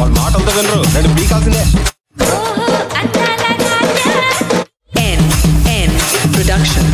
వాళ్ళ మాటలతో వెళ్ళరు నేను బీకాల్సిందే N N Production.